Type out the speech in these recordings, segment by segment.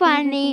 पानी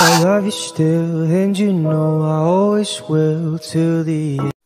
I love you still, and you know I always will till the end.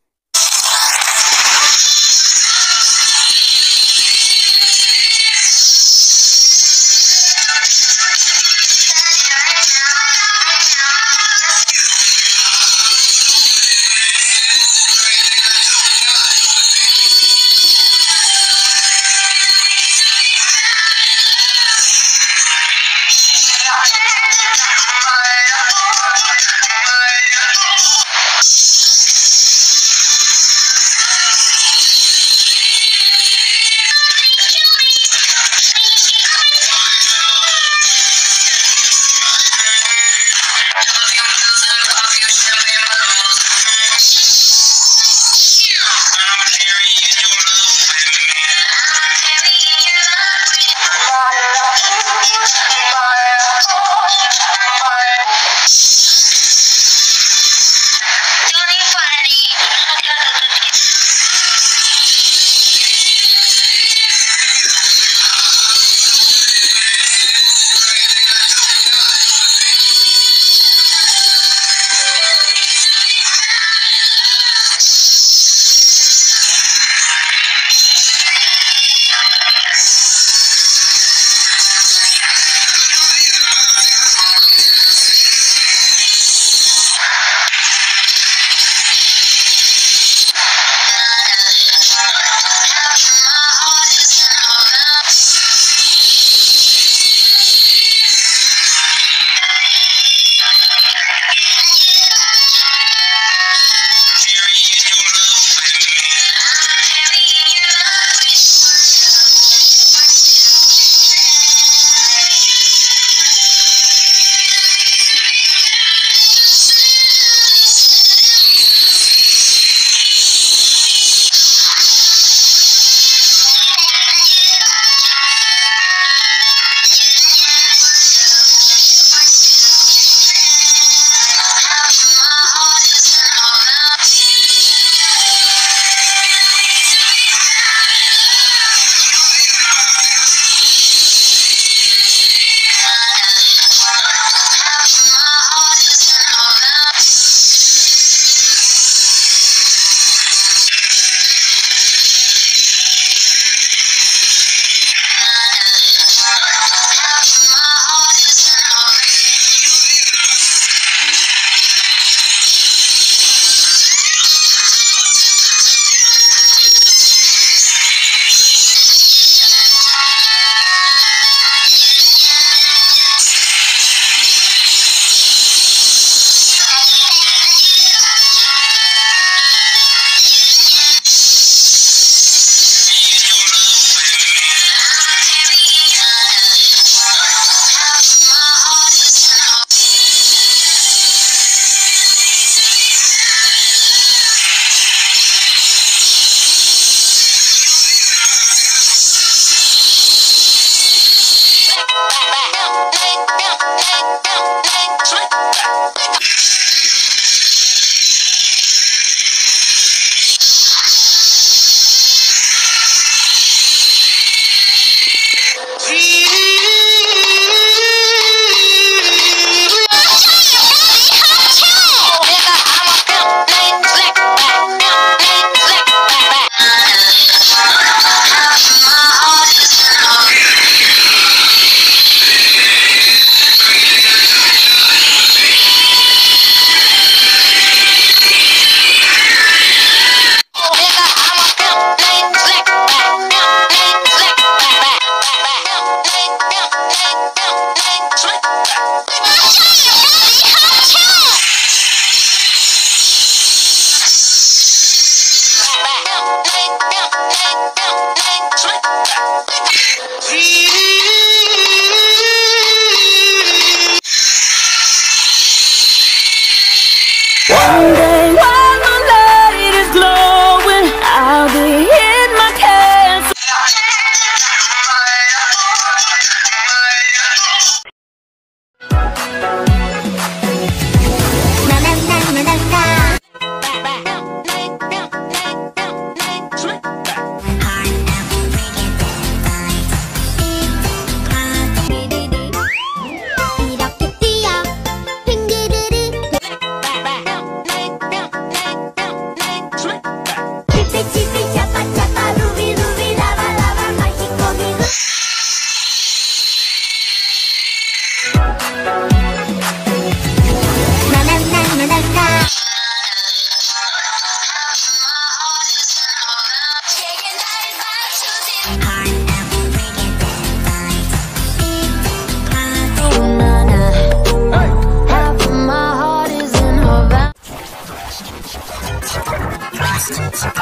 Open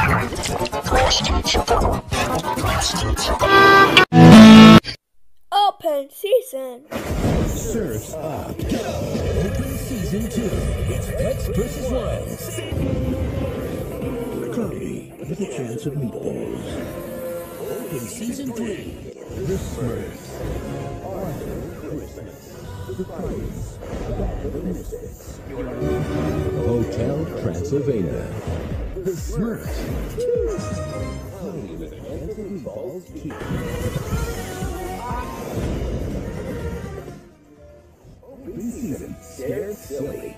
silly.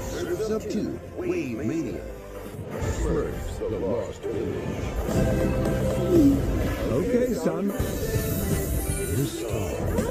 Surfs up to Wave Mania. Smurfs, the Lost Village. Okay, son. The star.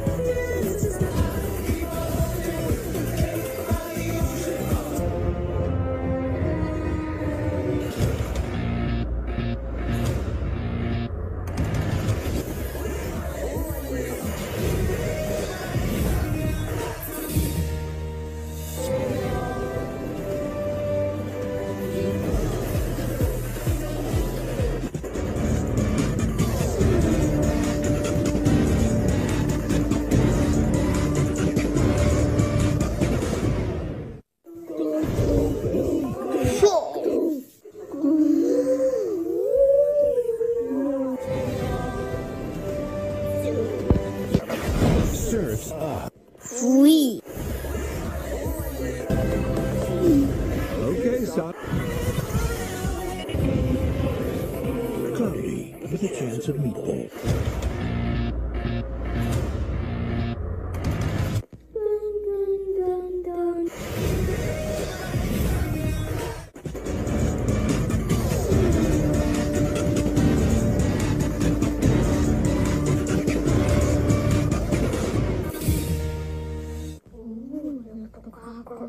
The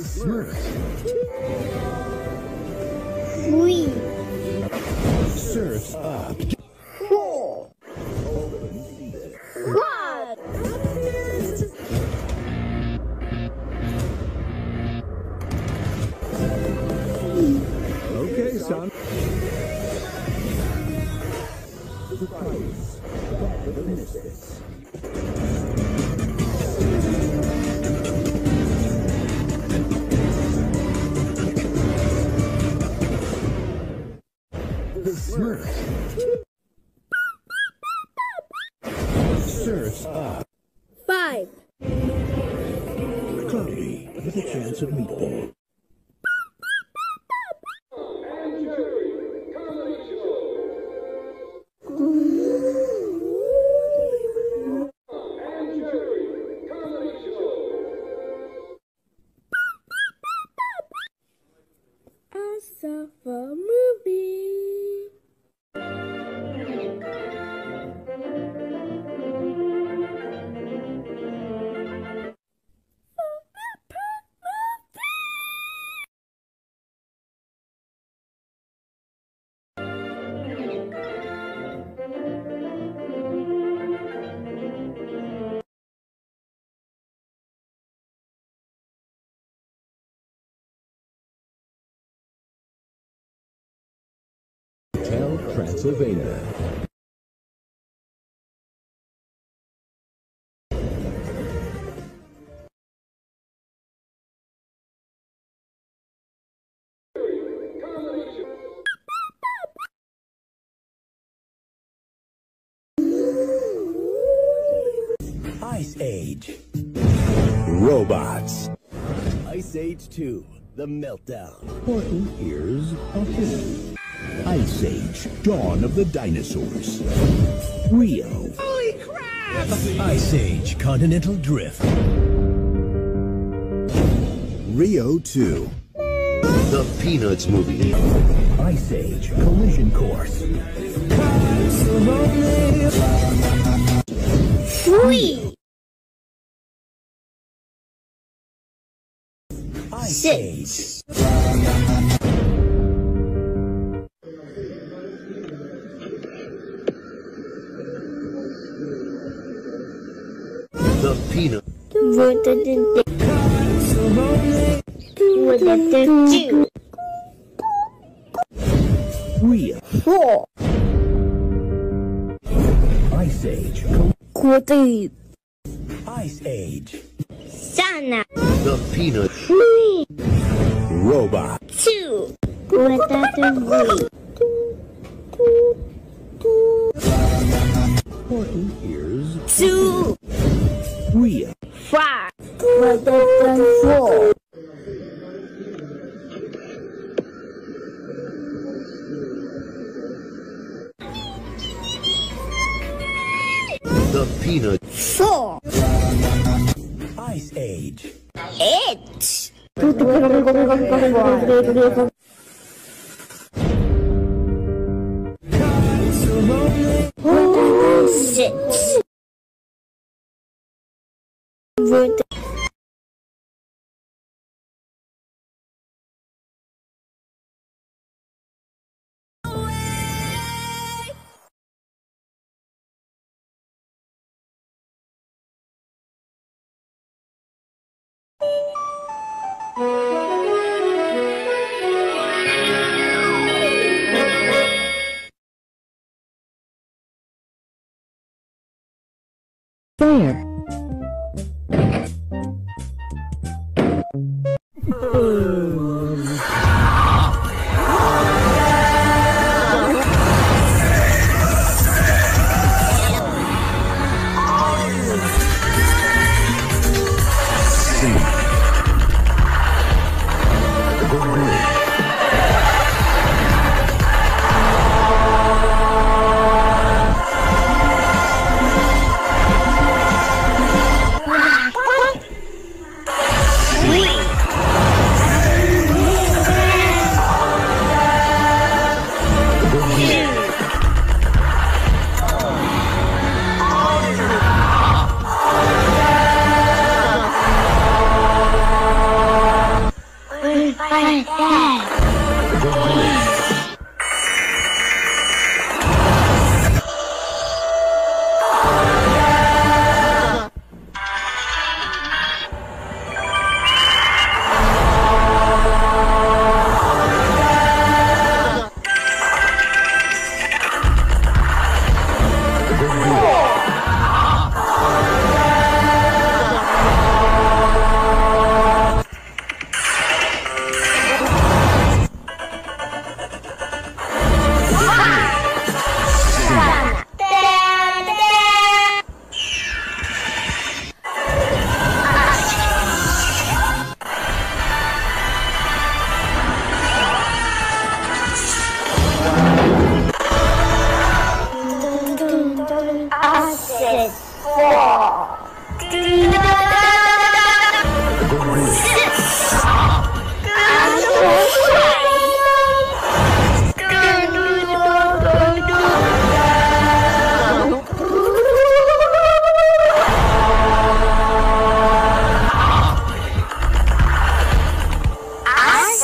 Smurfs. Oui. Surfs up. The Smurfs. Surfs up. Five. Cloudy with a chance of meatball. Hotel Transylvania. Ice Age. Robots. Ice Age 2, The Meltdown. Forty years of history. Ice Age. Dawn of the Dinosaurs. Rio. Holy crap! Ice Age Continental Drift. Rio 2. The Peanuts Movie. Ice Age. Collision Course. Oui. Ice Six. Age. Peanut. What did it do? What did it do? Rio. Four. Ice Age. Quarter. Ice Age. Sana. The Peanut. Three. Robot. Two. With the Porky hears Two. three. Five. With the four. The Peanut Four. Ice Age. Eight. Six. There.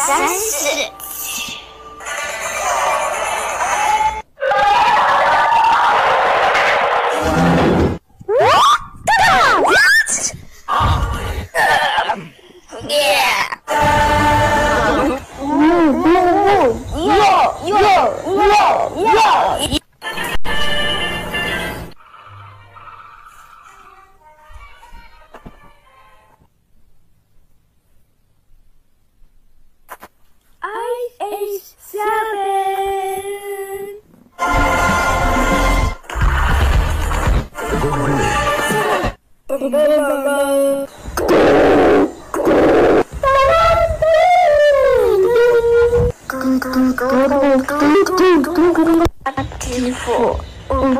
Six.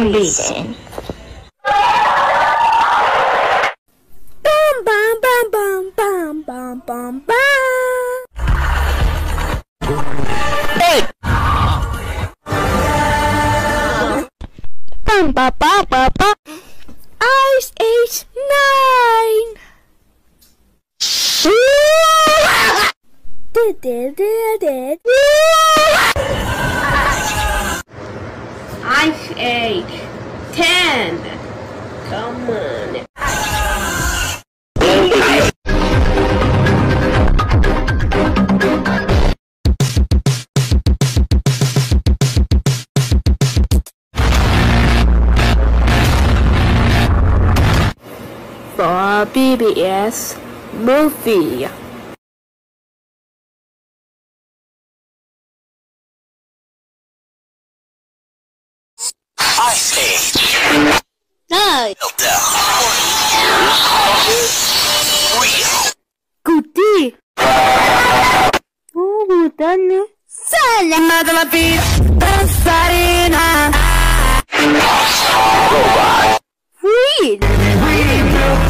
poquito BBS movie. Ice Age. Goody! Oh, done. Sale de la vida, danzarina. Read!